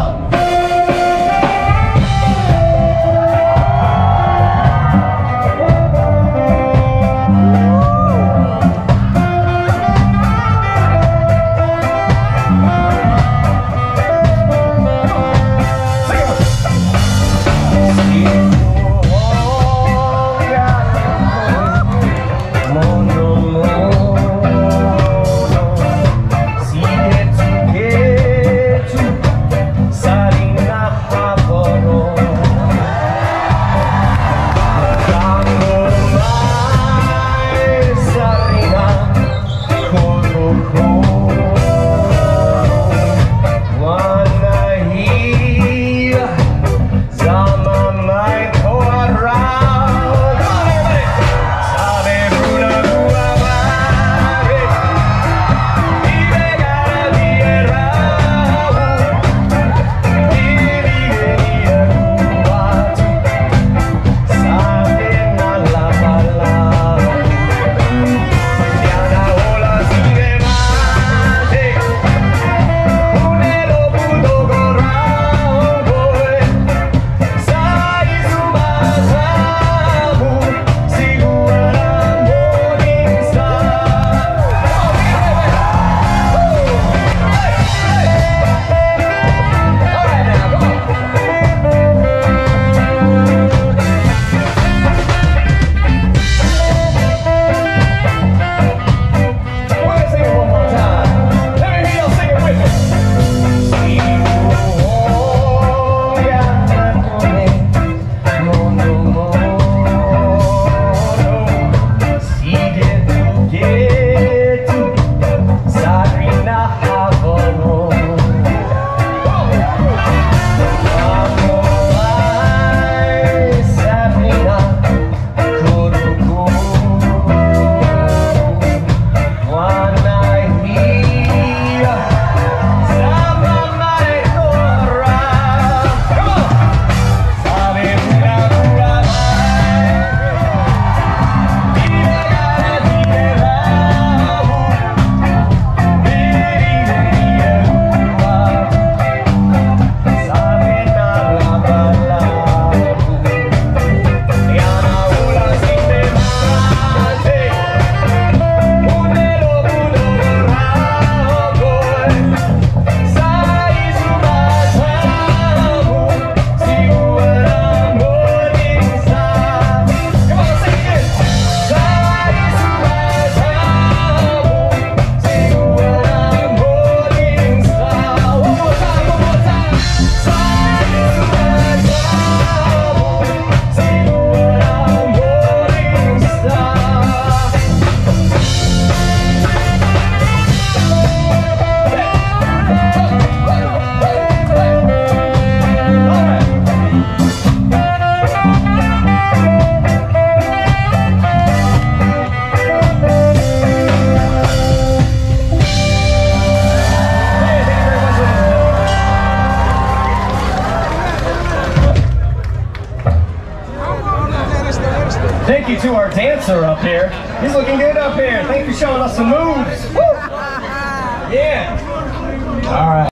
Vamos! Thank you to our dancer up here. He's looking good up here. Thank you for showing us some moves. Woo! Yeah. All right.